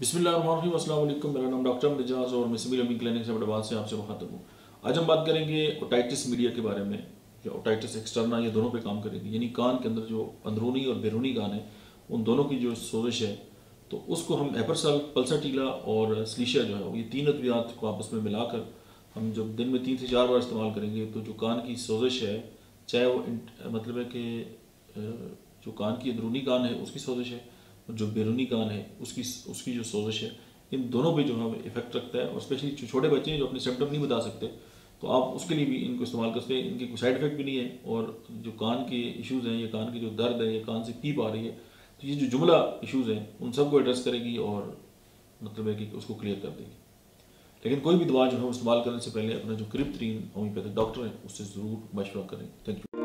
बिस्मिल्लाहिर्रहमानिर्रहीम। मेरा नाम डॉक्टर मिजाज और मैं सिविल अमीन क्लिनिक से बड़बाद से आपसे मुखातब हूँ। आज हम बात करेंगे ओटाइटिस मीडिया के बारे में, या ओटाइटिस एक्सटर्ना, ये दोनों पे काम करेंगे। यानी कान के अंदर जो अंदरूनी और बैरूनी कान है, उन दोनों की जो सोजिश है तो उसको हम एपरसल, पल्साटीला और स्लीशिया जो है, ये तीन अद्वियात को आपस में मिलाकर हम जब दिन में तीन से चार बार इस्तेमाल करेंगे तो जो कान की सोजिश है, चाहे वो मतलब है कि जो कान की अंदरूनी कान है, उसकी सोजिश है जो बैरूनी कान है, उसकी उसकी जो सोजिश है, इन दोनों पे जो है इफ़ेक्ट रखता है और स्पेशली छोटे बच्चे हैं जो अपने सिम्टम नहीं बता सकते तो आप उसके लिए भी इनको इस्तेमाल कर सकते हैं। इनके कोई साइड इफ़ेक्ट भी नहीं है और जो कान के इश्यूज़ हैं या कान की जो दर्द है या कान से पीप आ रही है तो ये जो जुमला इश्यूज़ हैं, उन सबको एड्रेस करेगी और मतलब है कि उसको क्लियर कर देगी। लेकिन कोई भी दवा जो है इस्तेमाल करने से पहले अपना जो करीब तरीन होम्योपैथिक डॉक्टर है, उससे ज़रूर मशवरा करें। Thank you